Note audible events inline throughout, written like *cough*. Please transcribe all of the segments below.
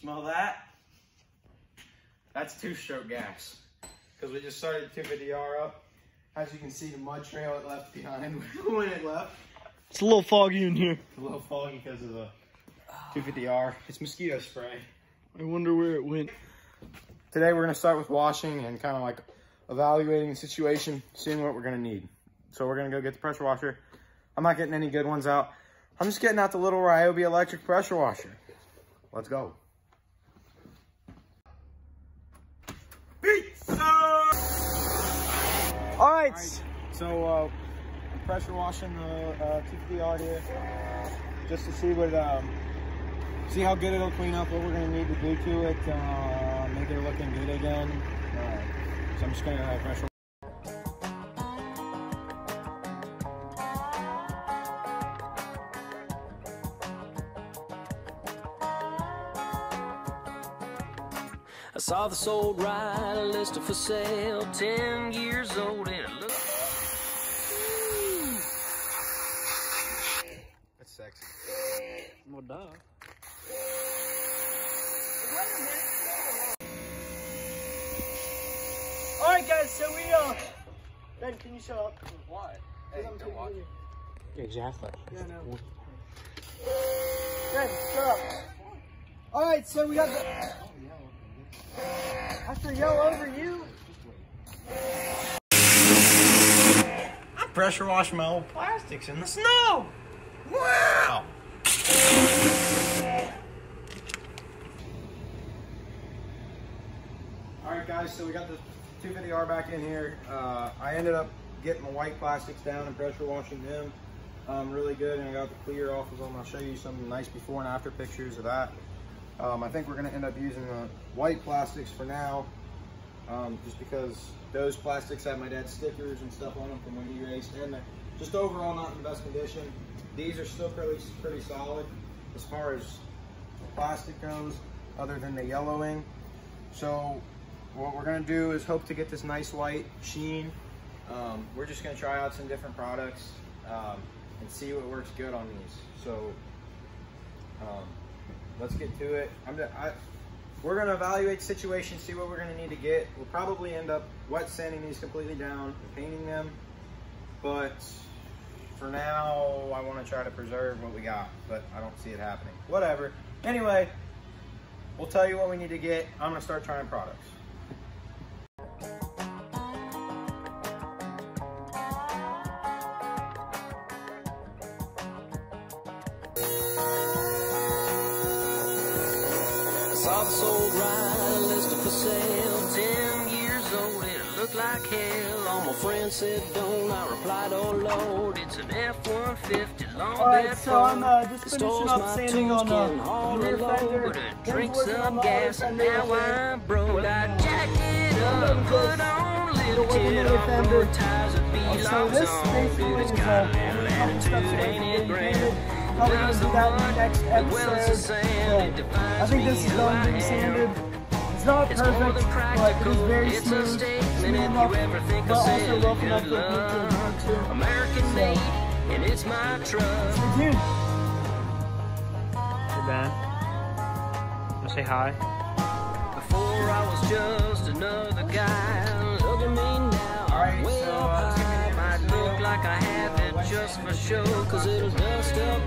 Smell that? That's two-stroke gas. Because we just started 250R up. As you can see, the mud trail it left behind *laughs* when it left. It's a little foggy in here. It's a little foggy because of the 250R. It's mosquito spray. I wonder where it went. Today we're gonna start with washing and kind of like evaluating the situation, seeing what we're gonna need. So we're gonna go get the pressure washer. I'm not getting any good ones out. I'm just getting out the little Ryobi electric pressure washer. Let's go. Pizza! All right. So uh, pressure washing the uh, 250R here, just to see what, um, see how good it'll clean up, what we're gonna need to do to it, uh, make it looking good again. Uh, so I'm just gonna uh, pressure. I saw this old ride listed for sale, 10 years old, and it looked. That's sexy. Well, duh. All right, guys. So we uh, Ben, can you shut up? Why? Hey, I'm taking video. Exactly. Yeah, no. Ben, shut up. All right, so we got the. To yell over you. I pressure wash my old plastics in the snow. Wow. All right, guys. So we got the 250R back in here. Uh, I ended up getting the white plastics down and pressure washing them um, really good, and I got the clear off of them. I'll show you some nice before and after pictures of that. Um, I think we're going to end up using the white plastics for now, um, just because those plastics have my dad's stickers and stuff on them from when he raced, and they're just overall not in the best condition. These are still pretty, pretty solid as far as plastic goes, other than the yellowing. So what we're gonna do is hope to get this nice white sheen. Um, we're just gonna try out some different products um, and see what works good on these. So um, let's get to it. I'm I, we're gonna evaluate the situation, see what we're gonna need to get. We'll probably end up wet sanding these completely down, painting them, but for now, I wanna try to preserve what we got, but I don't see it happening. Whatever. Anyway, we'll tell you what we need to get. I'm gonna start trying products. I saw this old ride listed for sale, 10 years old, and it looked like hell. All my friends said don't, I replied, oh lord, it's an F-150 long All right, bed so I'm uh, just It finishing up sanding on getting the rear fender. but I Ben's drink some gas, and now. I'm broke. I jacked it up, put on, still working on fender. road tires Uh, so belongs this on. Dude, it's is got uh, a little a couple steps attitude, away ain't it great? painted. Probably gonna do that in the next As well as the episode. But I think this is who done I being sanded. It's not perfect, but it is very smooth, smooth enough, you ever think but also said rough good enough that people love. can too. American So- made, and it's my truck. Stay tuned. Hey Ben. Wanna say hi? Before I was just another guy. Look at me now. Alright, way so, up uh, let's high. Might look like I have it just for show. Cause it'll dust up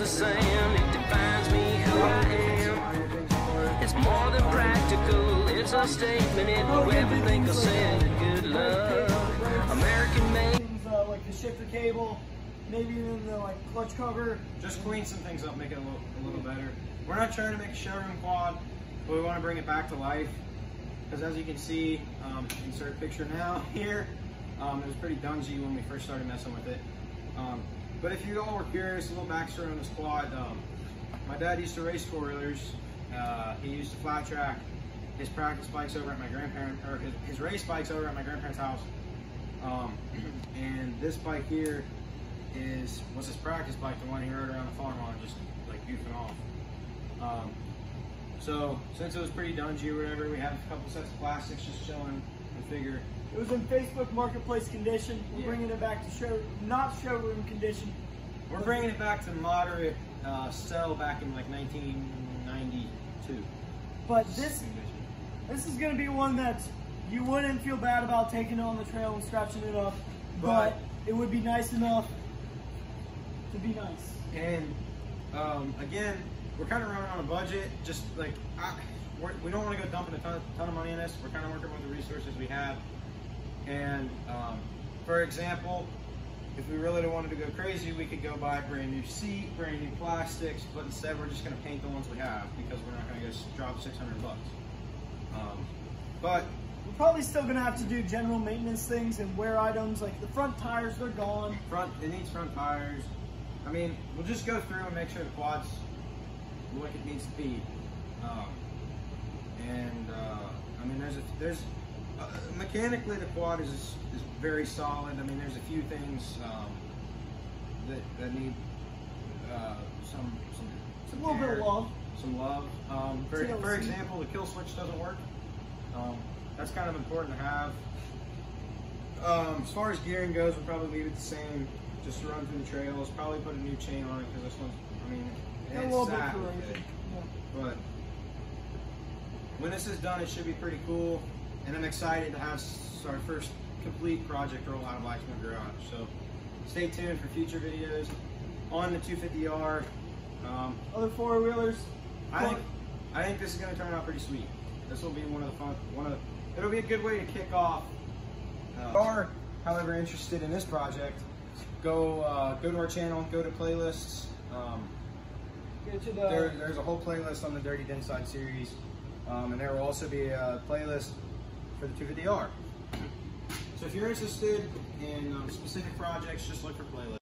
the sand. It defines me who I am. It's more than practical, it's a statement. If you ever think I said it, good luck. American made. Things, uh, like the shifter cable, maybe even the like clutch cover. Just clean some things up, make it a little, a little better. We're not trying to make a showroom quad, but we want to bring it back to life. Because as you can see, um, insert picture now *laughs* here, um, it was pretty dungy when we first started messing with it. Um, but if you all were curious, a little backstory on the like. Um, my dad used to race four-wheelers. Uh, he used to flat track his practice bikes over at my grandparents' or his, his race bikes over at my grandparents' house. Um, and this bike here is was his practice bike, the one he rode around the farm on, just like goofing off. Um, So since it was pretty dungy or whatever, we have a couple sets of plastics just chilling. and figure It was in Facebook Marketplace condition. We're Yeah. bringing it back to show, not showroom condition. we're bringing it back to moderate uh, sell back in like 1992. But this this is going to be one that you wouldn't feel bad about taking on the trail and scratching it up, but, Right. it would be nice enough to be nice. And um, again, we're kind of running on a budget. Just like I, we're, we don't want to go dumping a ton, ton of money in this. We're kind of working with the resources we have. And um, for example, if we really wanted to go crazy, we could go buy brand new seat, brand new plastics. But instead, we're just going to paint the ones we have because we're not going to go drop 600 bucks. Um, but We're probably still going to have to do general maintenance things and wear items like the front tires, they're gone. front it needs front tires. I mean, we'll just go through and make sure the quad's what it needs to be. Um, and uh, I mean, there's a, there's uh, mechanically the quad is is very solid. I mean, there's a few things um, that that need uh, some some A some little bit of love. Some love. Um, for, for example, the kill switch doesn't work. Um, that's kind of important to have. Um, as far as gearing goes, we'll probably leave it the same, just to run through the trails. Probably put a new chain on it because this one's, I mean, Got a it's little bit corrosion. Yeah. But when this is done, it should be pretty cool. And I'm excited to have our first complete project roll out of Black Smoke Garage. So stay tuned for future videos on the 250R. Um, Other four wheelers. I think I think this is going to turn out pretty sweet. This will be one of the fun one of the, it'll be a good way to kick off. Uh, are however interested in this project, go uh, go to our channel, go to playlists. Um, Get to the there, there's a whole playlist on the Dirty Den Side series, um, and there will also be a playlist for the 250R. So if you're interested in um, specific projects, just look for playlists.